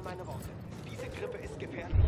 an meine Worte. Diese Grippe ist gefährlich.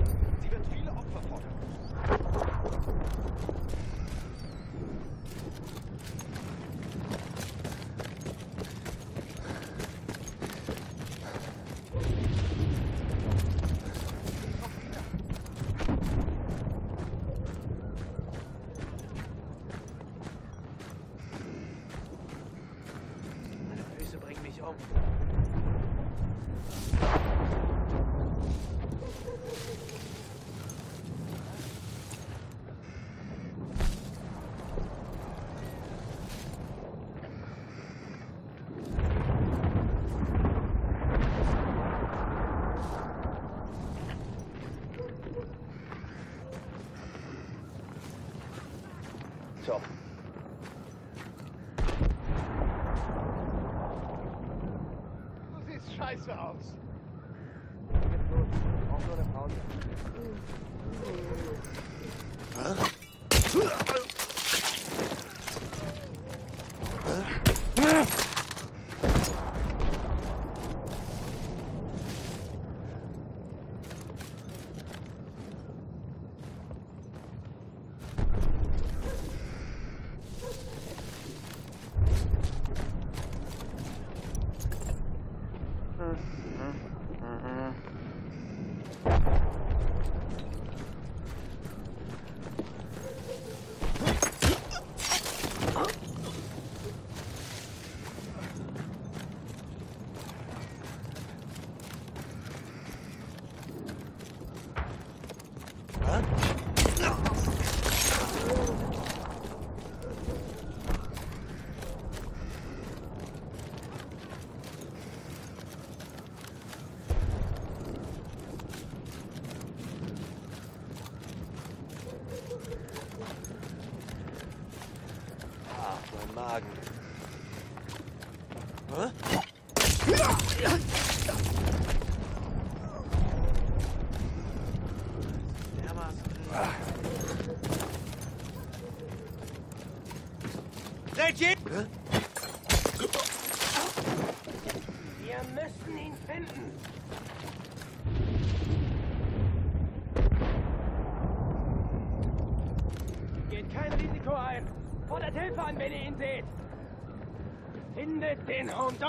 So. Du siehst scheiße aus. Auch nur eine Pause.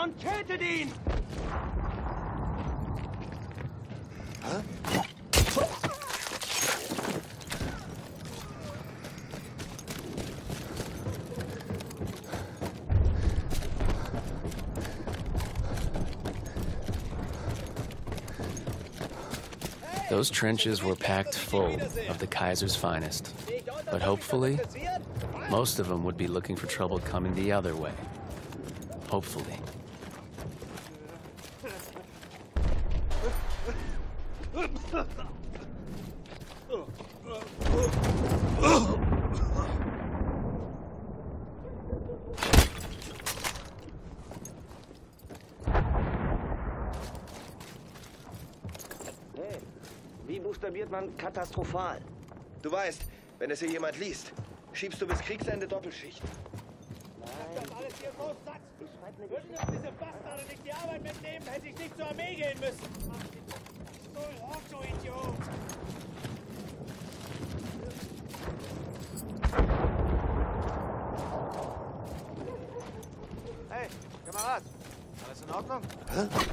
Und. Those trenches were packed full of the Kaiser's finest. But hopefully, most of them would be looking for trouble coming the other way. Hopefully. Katastrophal? Du weißt, wenn es hier jemand liest, schiebst du bis Kriegsende Doppelschicht. Das alles hier so Satz. Würden uns diese Bastarde nicht die Arbeit mitnehmen, hätte ich nicht zur Armee gehen müssen. So ein Otto, Idiot. Hey, Kamerad. Alles in Ordnung? Keine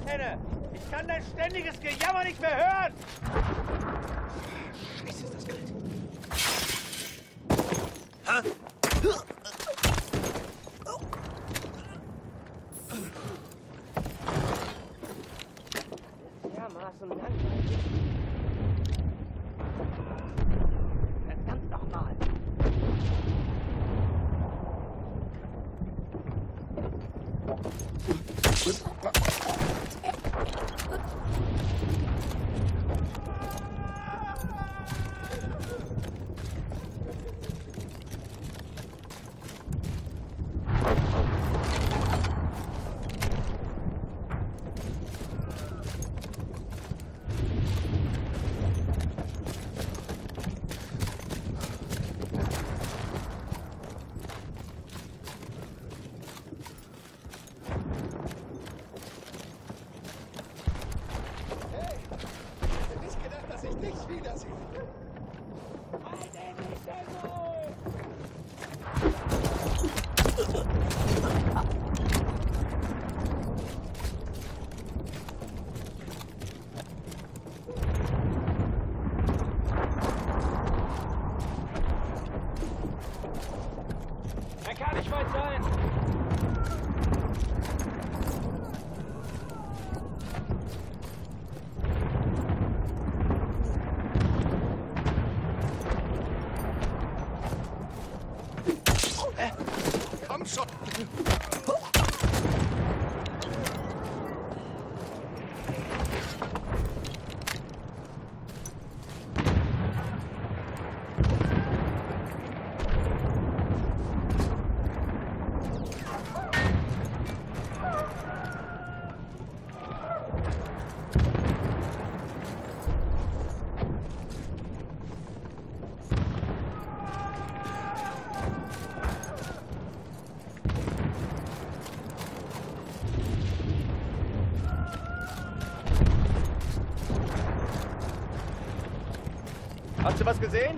Ich kenne. Ich kann dein ständiges Gejammer nicht mehr hören. Scheiße, ist das kalt. Dermaßen gesehen?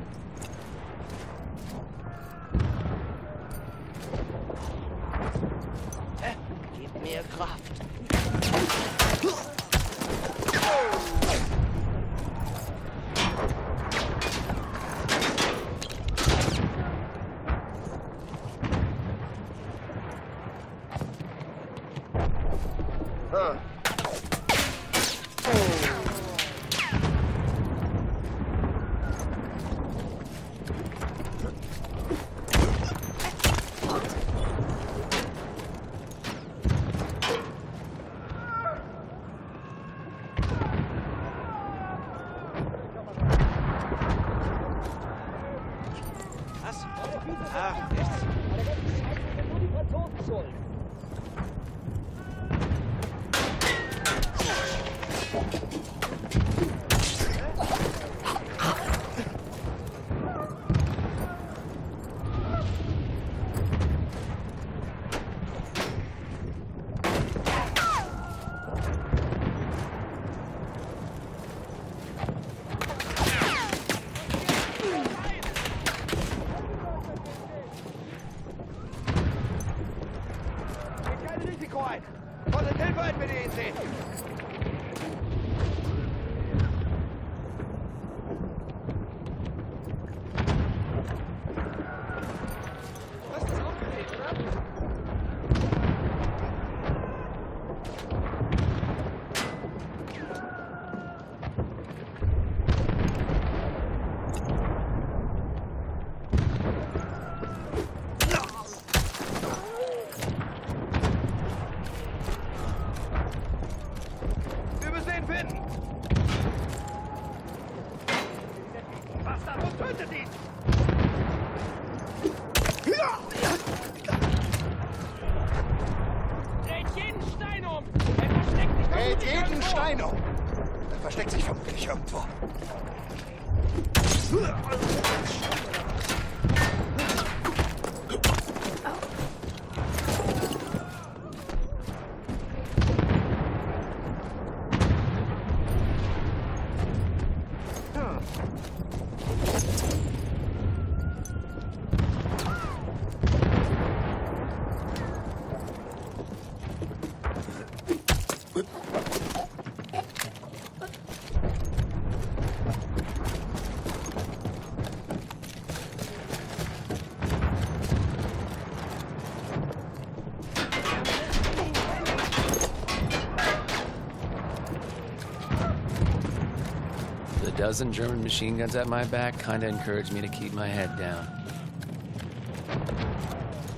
Dozen German machine guns at my back kinda encouraged me to keep my head down.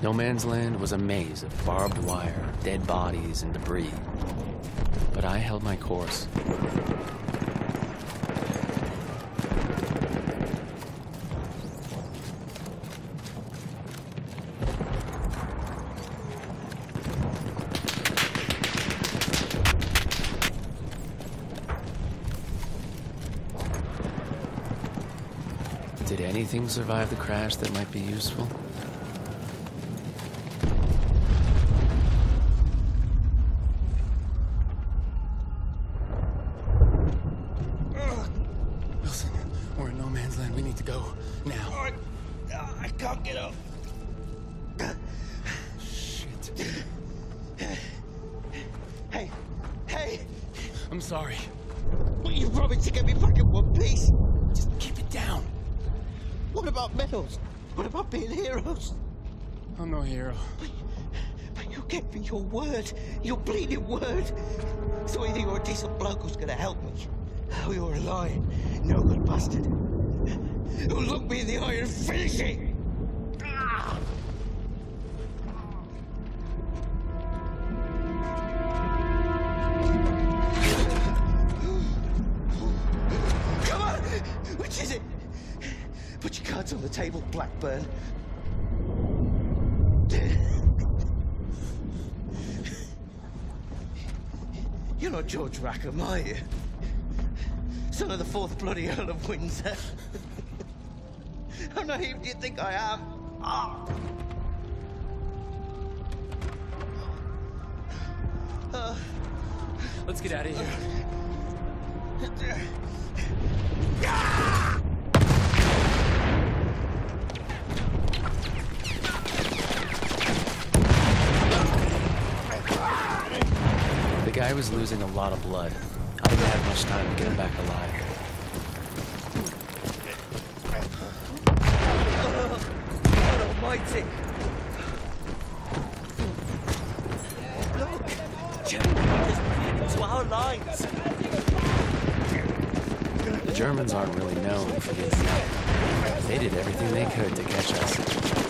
No Man's Land was a maze of barbed wire, dead bodies, and debris. But I held my course. Did anything survive the crash that might be useful? The table, Blackburn. You're not George Rackham, are you? Son of the fourth bloody Earl of Windsor. How naive do you think I am? Ah! Let's get out of here. Was losing a lot of blood. I didn't have much time to get him back alive. Almighty! Look! Germany just bleed into our lines! The Germans aren't really known for giving up. They did everything they could to catch us.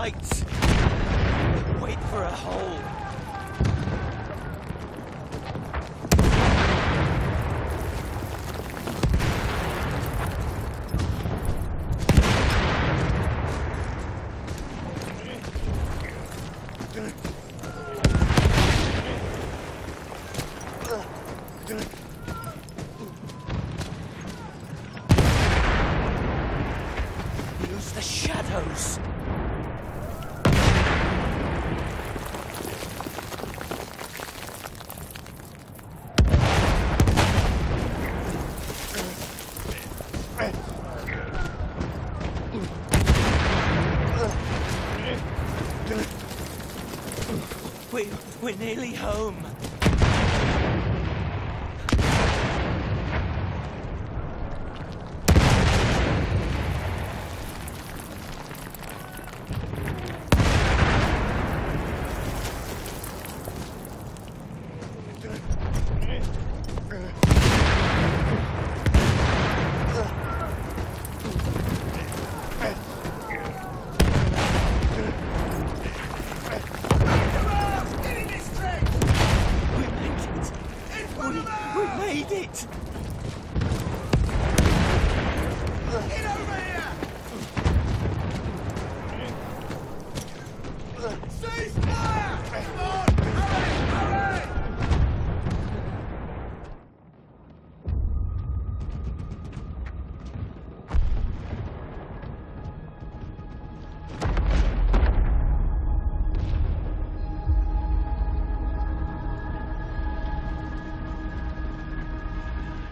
lights. Wait for a hole. Use the shadows. We, we're nearly home.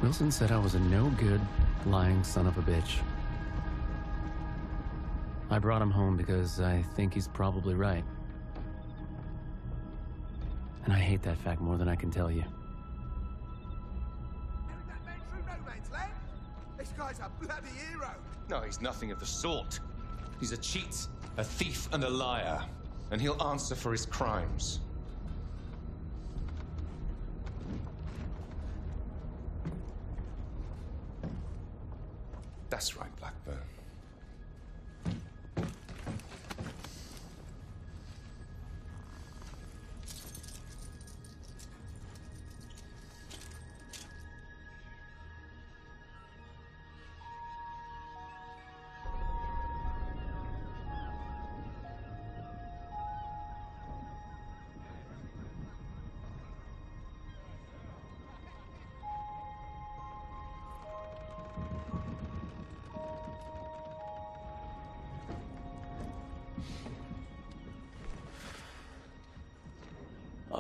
Wilson said I was a no good, lying son of a bitch. I brought him home because I think he's probably right. And I hate that fact more than I can tell you. that man through no man's land? This guy's a bloody hero. No, he's nothing of the sort. He's a cheat, a thief, and a liar. And he'll answer for his crimes.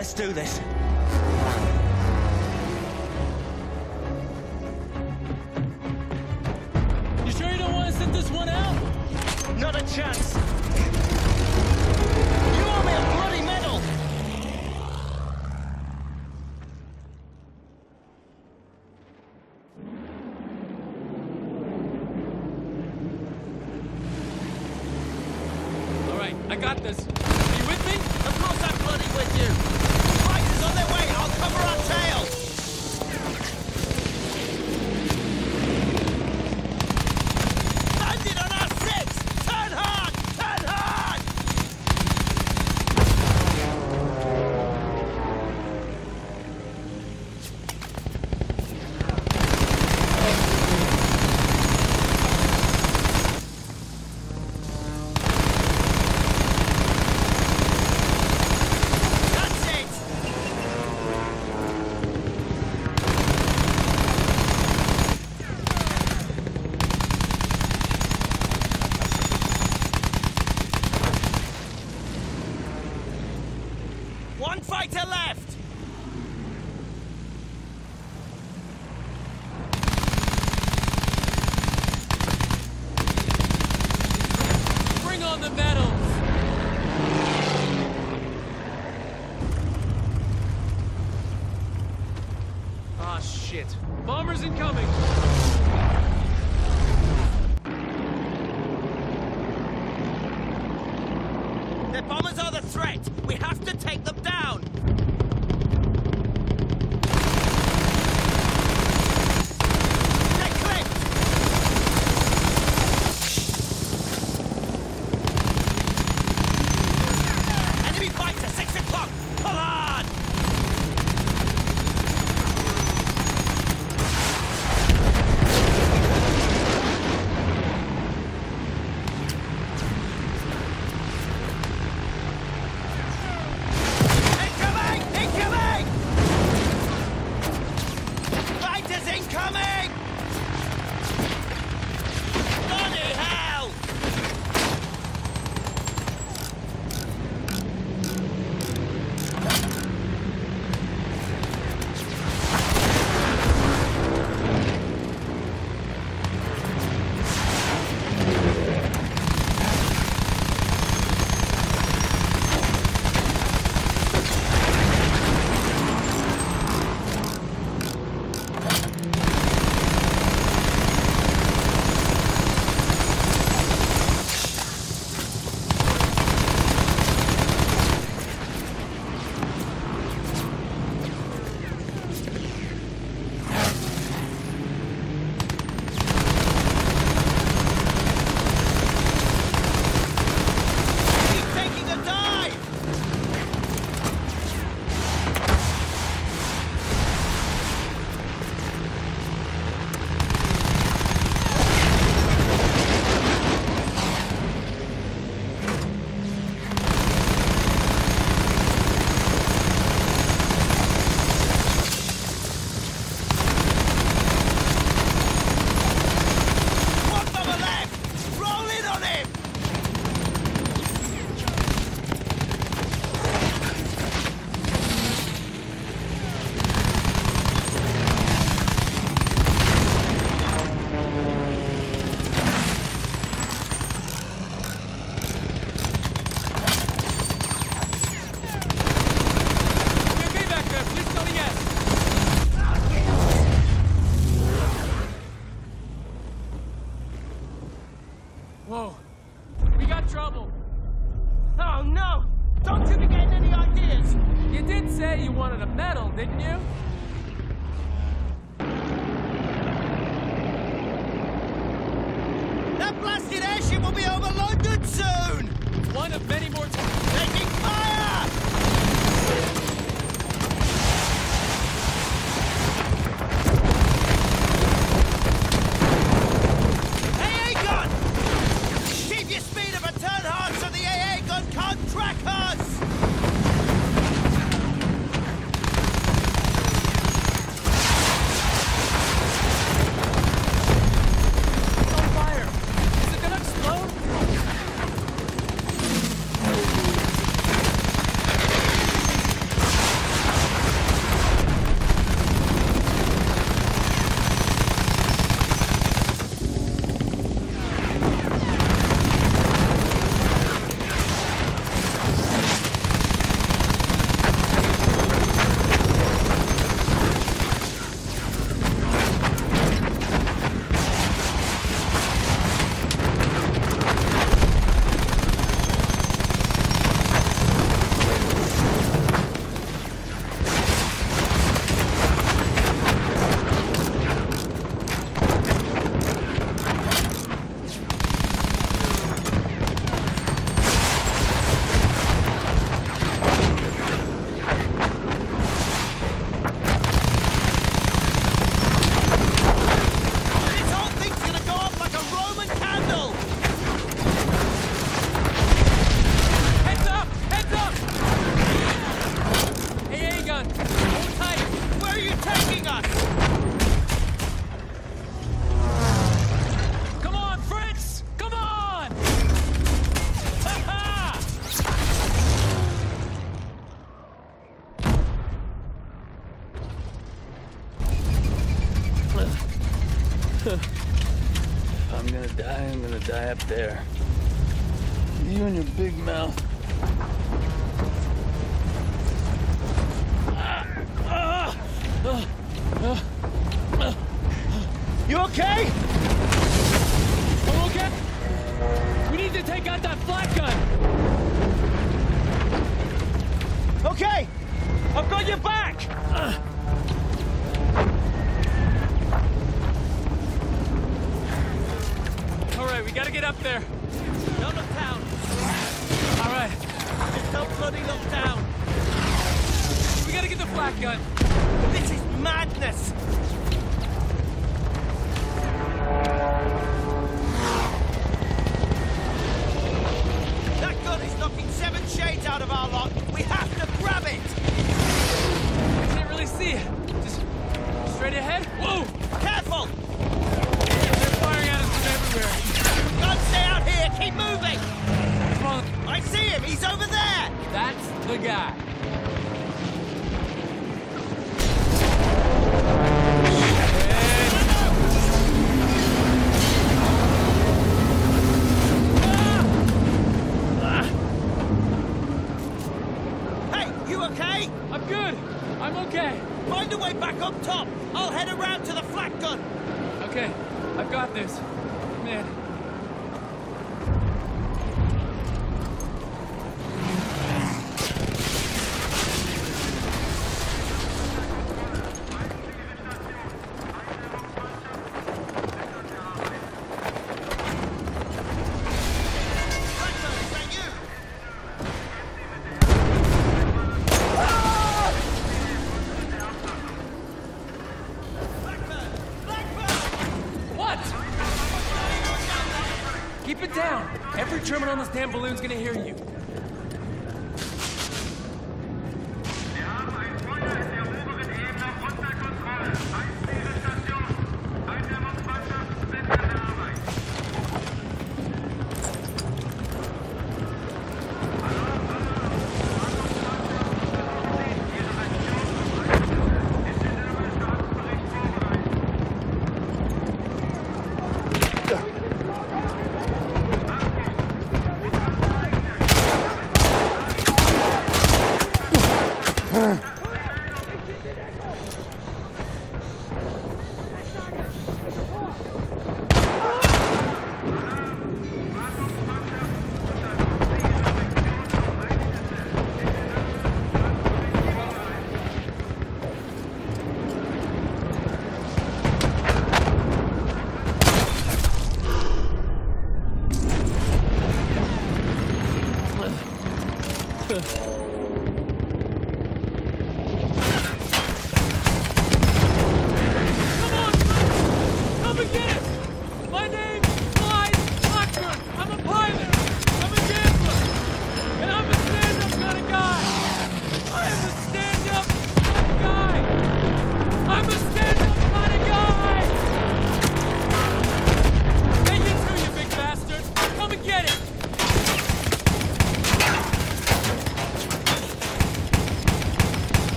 Let's do this. You sure you don't want to sit this one out? Not a chance. get up there. No, look down. All right. Bloody look down. We gotta get the flak gun. This is madness. Find a way back up top. I'll head around to the flak gun. Okay, I've got this. Man, gonna hear